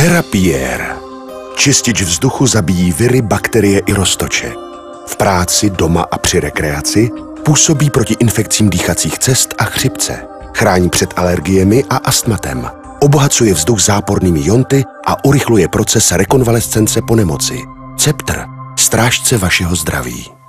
Terapiér. Čistič vzduchu zabíjí viry, bakterie i roztoče. V práci, doma a při rekreaci působí proti infekcím dýchacích cest a chřipce. Chrání před alergiemi a astmatem. Obohacuje vzduch zápornými jonty a urychluje proces rekonvalescence po nemoci. Ceptr. Strážce vašeho zdraví.